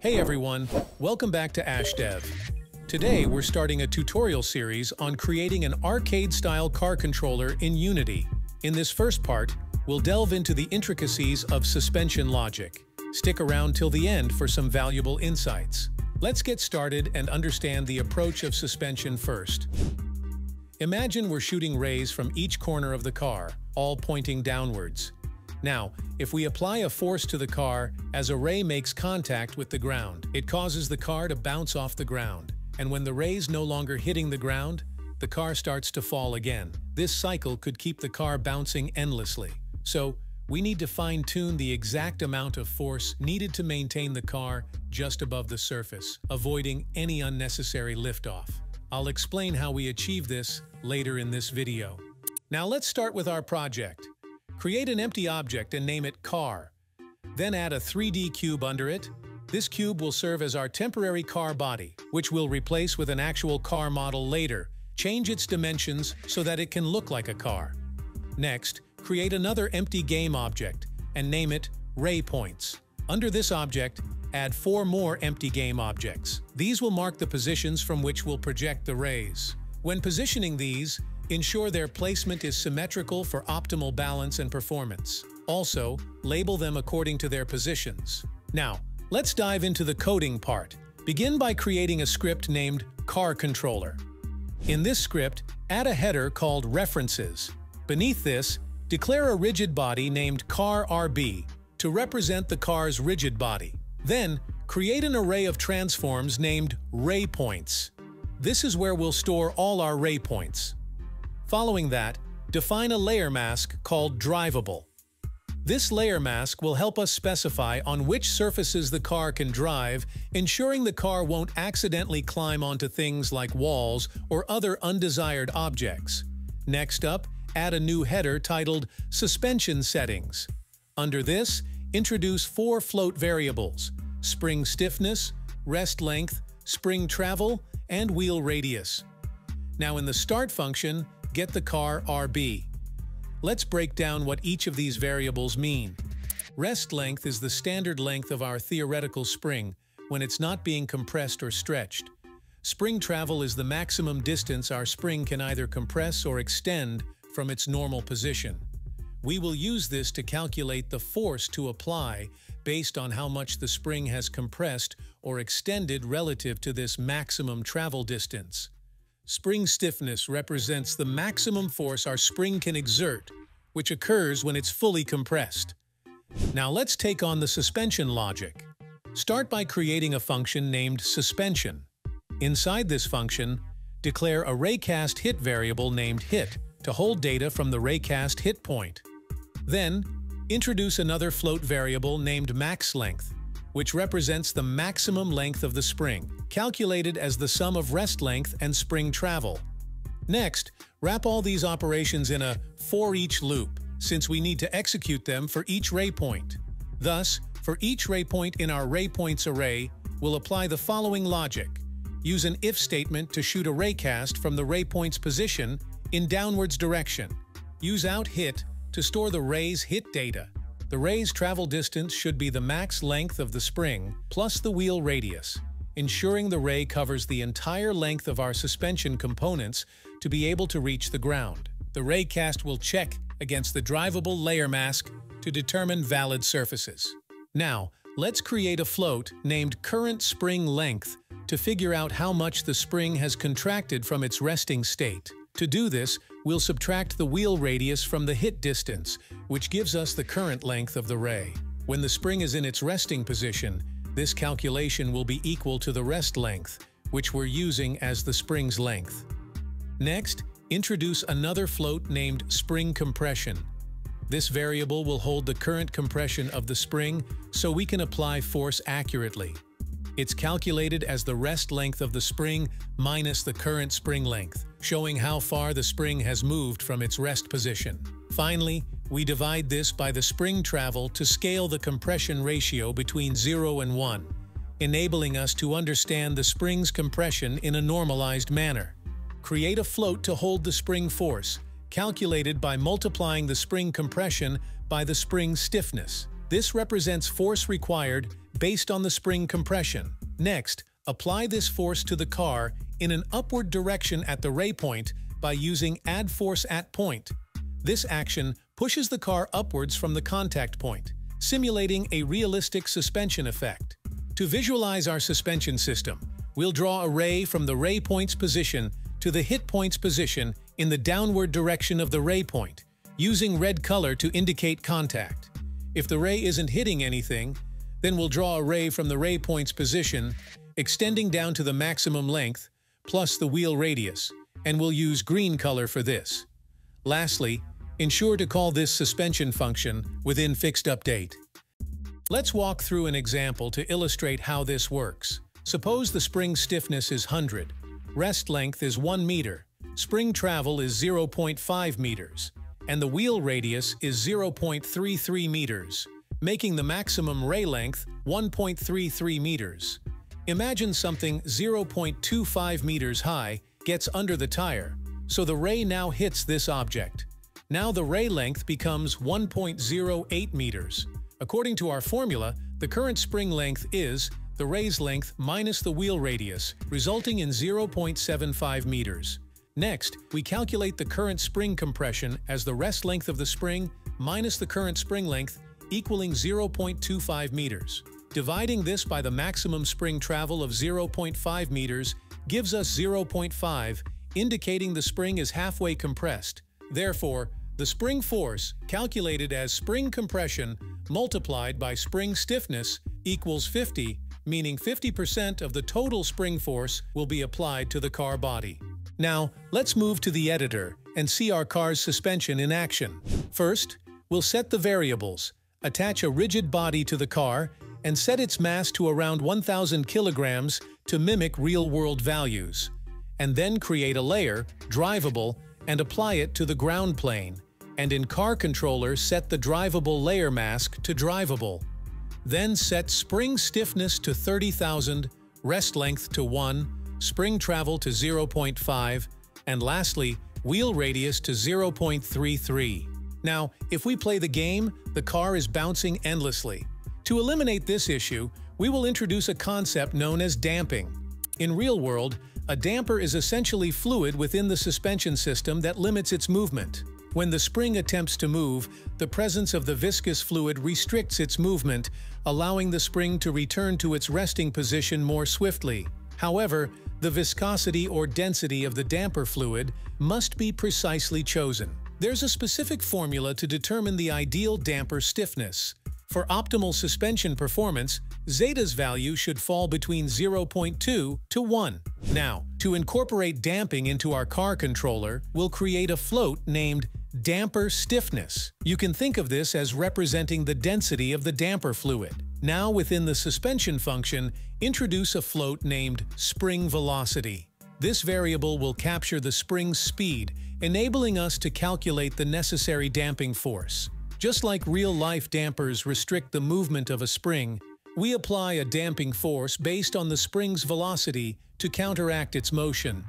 Hey everyone, welcome back to AshDev. Today we're starting a tutorial series on creating an arcade-style car controller in Unity. In this first part, we'll delve into the intricacies of suspension logic. Stick around till the end for some valuable insights. Let's get started and understand the approach of suspension first. Imagine we're shooting rays from each corner of the car, all pointing downwards. Now, if we apply a force to the car as a ray makes contact with the ground, it causes the car to bounce off the ground. And when the ray's no longer hitting the ground, the car starts to fall again. This cycle could keep the car bouncing endlessly. So, we need to fine-tune the exact amount of force needed to maintain the car just above the surface, avoiding any unnecessary liftoff. I'll explain how we achieve this later in this video. Now let's start with our project. Create an empty object and name it car. Then add a 3D cube under it. This cube will serve as our temporary car body, which we'll replace with an actual car model later. Change its dimensions so that it can look like a car. Next, create another empty game object and name it Ray Points. Under this object, add four more empty game objects. These will mark the positions from which we'll project the rays. When positioning these, Ensure their placement is symmetrical for optimal balance and performance. Also, label them according to their positions. Now, let's dive into the coding part. Begin by creating a script named Car Controller. In this script, add a header called References. Beneath this, declare a rigid body named Car RB to represent the car's rigid body. Then, create an array of transforms named Ray Points. This is where we'll store all our ray points. Following that, define a layer mask called Drivable. This layer mask will help us specify on which surfaces the car can drive, ensuring the car won't accidentally climb onto things like walls or other undesired objects. Next up, add a new header titled Suspension Settings. Under this, introduce four float variables, spring stiffness, rest length, spring travel, and wheel radius. Now in the start function, get the car RB. Let's break down what each of these variables mean. Rest length is the standard length of our theoretical spring when it's not being compressed or stretched. Spring travel is the maximum distance our spring can either compress or extend from its normal position. We will use this to calculate the force to apply based on how much the spring has compressed or extended relative to this maximum travel distance. Spring stiffness represents the maximum force our spring can exert, which occurs when it's fully compressed. Now let's take on the suspension logic. Start by creating a function named suspension. Inside this function, declare a raycast hit variable named hit to hold data from the raycast hit point. Then, introduce another float variable named max length which represents the maximum length of the spring, calculated as the sum of rest length and spring travel. Next, wrap all these operations in a for each loop, since we need to execute them for each ray point. Thus, for each ray point in our ray points array, we'll apply the following logic. Use an if statement to shoot a raycast from the ray point's position in downwards direction. Use out hit to store the ray's hit data. The ray's travel distance should be the max length of the spring plus the wheel radius, ensuring the ray covers the entire length of our suspension components to be able to reach the ground. The ray cast will check against the drivable layer mask to determine valid surfaces. Now, let's create a float named current spring length to figure out how much the spring has contracted from its resting state. To do this, we'll subtract the wheel radius from the hit distance, which gives us the current length of the ray. When the spring is in its resting position, this calculation will be equal to the rest length, which we're using as the spring's length. Next, introduce another float named spring compression. This variable will hold the current compression of the spring so we can apply force accurately. It's calculated as the rest length of the spring minus the current spring length, showing how far the spring has moved from its rest position. Finally, we divide this by the spring travel to scale the compression ratio between 0 and 1, enabling us to understand the spring's compression in a normalized manner. Create a float to hold the spring force, calculated by multiplying the spring compression by the spring stiffness. This represents force required based on the spring compression. Next, apply this force to the car in an upward direction at the ray point by using Add Force at Point. This action pushes the car upwards from the contact point, simulating a realistic suspension effect. To visualize our suspension system, we'll draw a ray from the ray point's position to the hit point's position in the downward direction of the ray point, using red color to indicate contact. If the ray isn't hitting anything, then we'll draw a ray from the ray point's position, extending down to the maximum length, plus the wheel radius, and we'll use green color for this. Lastly, ensure to call this suspension function within fixed update. Let's walk through an example to illustrate how this works. Suppose the spring stiffness is 100, rest length is 1 meter, spring travel is 0.5 meters, and the wheel radius is 0.33 meters, making the maximum ray length 1.33 meters. Imagine something 0.25 meters high gets under the tire, so the ray now hits this object. Now the ray length becomes 1.08 meters. According to our formula, the current spring length is the ray's length minus the wheel radius, resulting in 0.75 meters. Next, we calculate the current spring compression as the rest length of the spring minus the current spring length, equaling 0.25 meters. Dividing this by the maximum spring travel of 0.5 meters gives us 0.5, indicating the spring is halfway compressed. Therefore, the spring force, calculated as spring compression multiplied by spring stiffness, equals 50, meaning 50% of the total spring force will be applied to the car body. Now, let's move to the editor and see our car's suspension in action. First, we'll set the variables, attach a rigid body to the car, and set its mass to around 1,000 kilograms to mimic real-world values, and then create a layer, drivable, and apply it to the ground plane, and in Car Controller set the drivable layer mask to drivable. Then set spring stiffness to 30,000, rest length to 1, spring travel to 0.5, and lastly, wheel radius to 0.33. Now, if we play the game, the car is bouncing endlessly. To eliminate this issue, we will introduce a concept known as damping. In real world, a damper is essentially fluid within the suspension system that limits its movement. When the spring attempts to move, the presence of the viscous fluid restricts its movement, allowing the spring to return to its resting position more swiftly. However, the viscosity or density of the damper fluid must be precisely chosen. There's a specific formula to determine the ideal damper stiffness. For optimal suspension performance, Zeta's value should fall between 0.2 to 1. Now, to incorporate damping into our car controller, we'll create a float named Damper Stiffness. You can think of this as representing the density of the damper fluid. Now within the suspension function, introduce a float named Spring Velocity. This variable will capture the spring's speed enabling us to calculate the necessary damping force. Just like real-life dampers restrict the movement of a spring, we apply a damping force based on the spring's velocity to counteract its motion.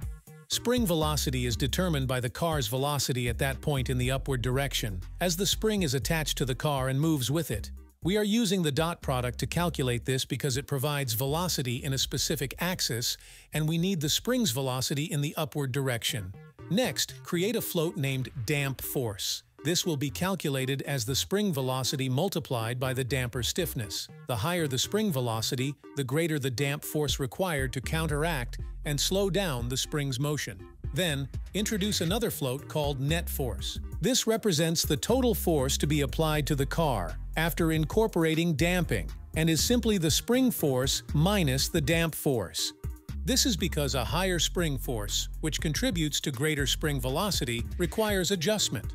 Spring velocity is determined by the car's velocity at that point in the upward direction, as the spring is attached to the car and moves with it. We are using the dot product to calculate this because it provides velocity in a specific axis, and we need the spring's velocity in the upward direction. Next, create a float named damp force. This will be calculated as the spring velocity multiplied by the damper stiffness. The higher the spring velocity, the greater the damp force required to counteract and slow down the spring's motion. Then, introduce another float called net force. This represents the total force to be applied to the car after incorporating damping and is simply the spring force minus the damp force. This is because a higher spring force, which contributes to greater spring velocity, requires adjustment.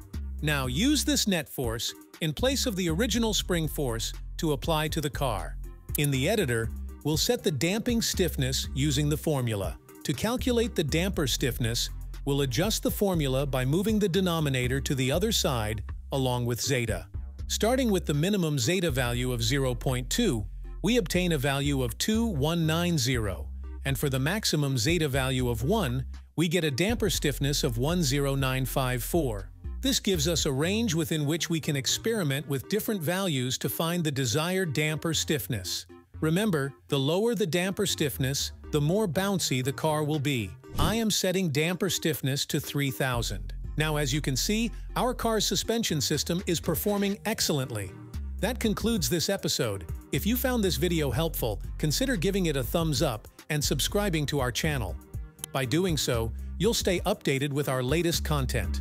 Now use this net force in place of the original spring force to apply to the car. In the editor, we'll set the damping stiffness using the formula. To calculate the damper stiffness, we'll adjust the formula by moving the denominator to the other side along with zeta. Starting with the minimum zeta value of 0.2, we obtain a value of 2190 and for the maximum zeta value of 1, we get a damper stiffness of 10954. This gives us a range within which we can experiment with different values to find the desired damper stiffness. Remember, the lower the damper stiffness, the more bouncy the car will be. I am setting damper stiffness to 3000. Now as you can see, our car's suspension system is performing excellently. That concludes this episode. If you found this video helpful, consider giving it a thumbs up and subscribing to our channel. By doing so, you'll stay updated with our latest content.